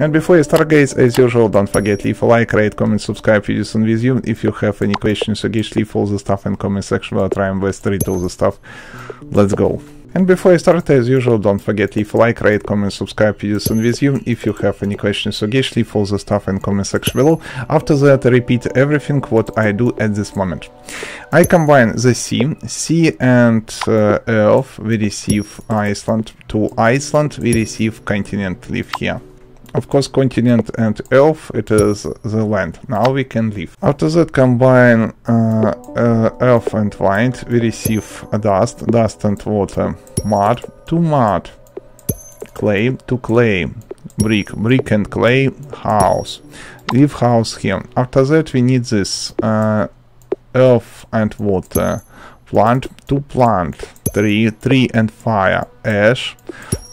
And before you start guys, as usual, don't forget leave a like, rate, comment, subscribe videos on with you. If you have any questions guys, leave all the stuff in comment section, we'll try and best read all the stuff. Let's go. And before I start, as usual, don't forget leave a like, rate, comment, subscribe videos on with you. If you have any questions guys, leave all the stuff in comment section below. After that, I repeat everything what I do at this moment. I combine the sea, sea and uh, earth, we receive Iceland. To Iceland, we receive continent, live here. Of course, continent and earth, it is the land. Now we can live. After that, combine uh, uh, and wind, we receive dust, dust and water, mud. To mud, clay. To clay, brick, brick and clay, house. Leave house here. After that, we need this uh, earth and water, plant. To plant, tree, tree and fire, ash,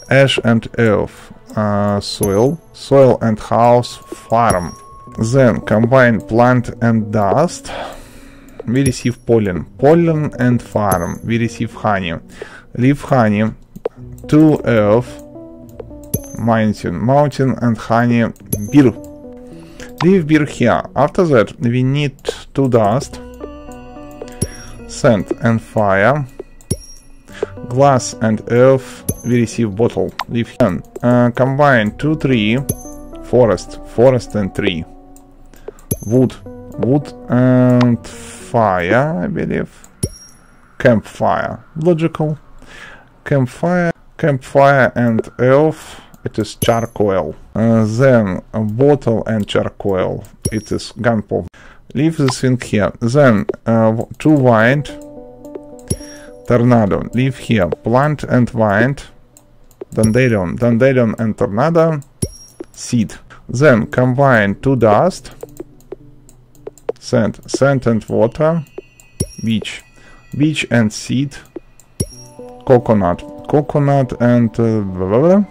ash and earth, uh, soil, soil and house, farm. Then combine plant and dust. We receive pollen, pollen and farm. We receive honey. Leave honey to earth, mountain, mountain and honey, beer. Leave beer here. After that, we need to dust, sand and fire, glass and earth, we receive bottle. Leave here. Uh, combine two tree, forest, forest and tree. Wood, wood and fire, I believe. Campfire, logical. Campfire, campfire and earth, it is charcoal. Uh, then a bottle and charcoal, it is gunpowder. Leave this in here. Then uh, two wind, tornado. Leave here. Plant and wind. Dandelion. Dandelion and tornado. Seed. Then combine two dust. Sand. Sand and water. Beach. Beach and seed. Coconut. Coconut and... Uh, blah, blah, blah.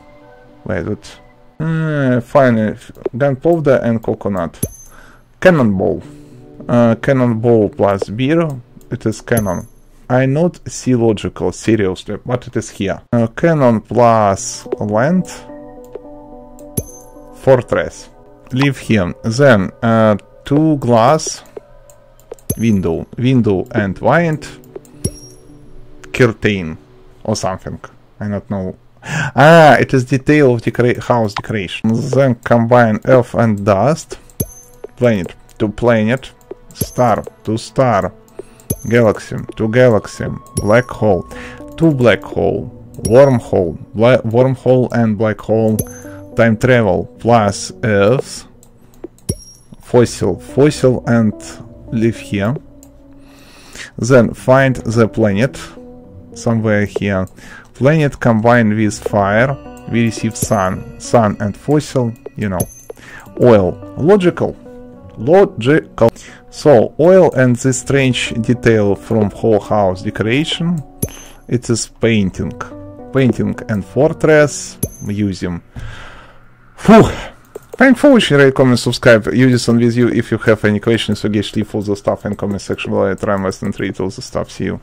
Wait, what? Uh, fine. Gunpowder and coconut. Cannonball. Uh, cannonball plus beer. It is cannon. I not see logical, seriously, but it is here. Uh, cannon plus land. Fortress. Leave here. Then uh, two glass. Window. Window and wind. Curtain. Or something. I don't know. Ah, it is detail of decora house decoration. Then combine earth and dust. Planet to planet. Star to star galaxy to galaxy, black hole, to black hole, wormhole, wormhole and black hole, time travel plus Earth, fossil, fossil and live here. Then find the planet somewhere here. Planet combined with fire, we receive sun, sun and fossil, you know. Oil, logical, logical. So, oil and this strange detail from whole house decoration, it is painting. Painting and fortress, museum. Whew. Thank for watching, rate, comment, subscribe, use this on with you. If you have any questions, so get leave all the stuff in comment section below. I try my and read all the stuff. See you.